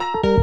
you